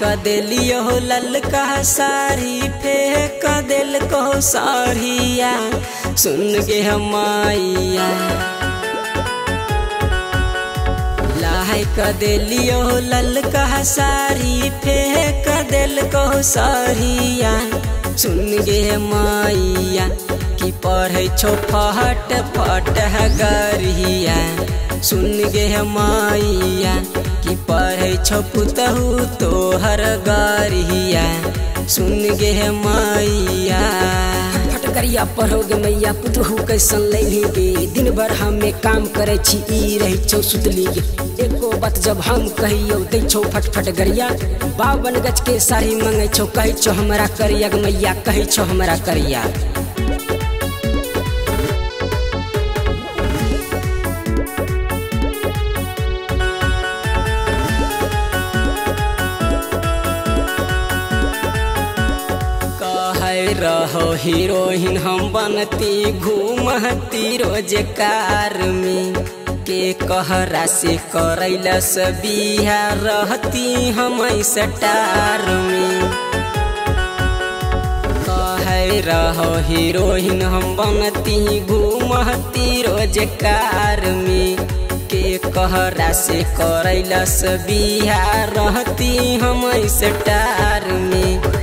क देलियो ललका साड़ी फेंक दिल को साड़िया सुन गे मैया लाय क देलियो ललका साड़ी फेंक दिल को साड़िया सुन गे मैया कि पढ़ै छौ फट फट है गरिया। सुन गे मैया कि पढ़े छो पुतहु तोहर गरिया। सुन गे मैया फटकरिया पढ़ोगे मैया, पुतहु कैसन लैली गे। दिन भर हमें काम करे छी, ई रही छौ सुतली गे। एको बात जब हम कहियो, दै छौ फटफट गरिया। बावन गज के साड़ी मंगै छौ, कहै छौ हमरा करिया मैया, कहै छौ हमरा करिया। रहो हीरोइन, हम बनती घूमती रोज कार में। के कहरा से करैला से बिहा रहती हम स्टार में। रहो हीरोइन, हम बनती घूमती रोज कार में। के कहरा से करैला से बिहा रहती हम स्टार में।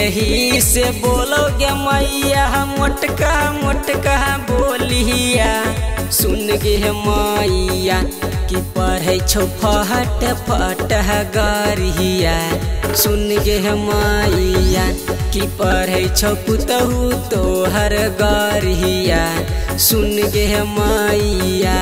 यही से बोलोगे मैया, मोटका मोटका बोलिया। सुन गे मैया कि पढ़ै छो फट फट गरिया। सुन गे मैया कि पढ़ै छो पुतहु तोहर गरिया। सुन गे मैया।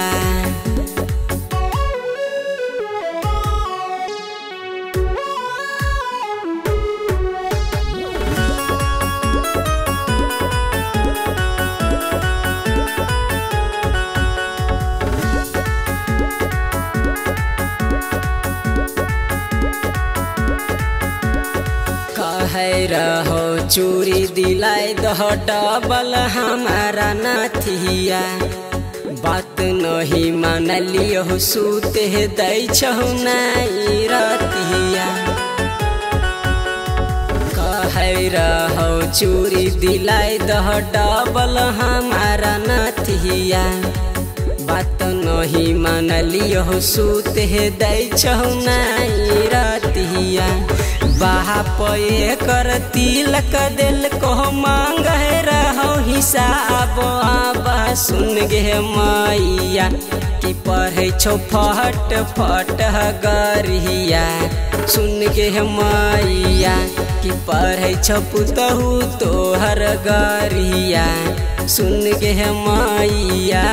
रहो चूरी दिलाई दह डबल हमारा नाथिया। बात नहीं मानलियो, सूते दै छौ नाई रतिया। कहे रहो, चूरी दिलाई दह डबल हमारा नाथिया। बात नहीं मानलियो, सूते दै छौ नाई रतिया। बाप कर तिलक दिल को मांग रहो हिसाब। आबा सुन गे मैया कि पढ़ै छौ फट फट गरिया। सुन गे मैया कि पढ़ै छौ पुतहु तोहर गरिया। सुन गे मैया।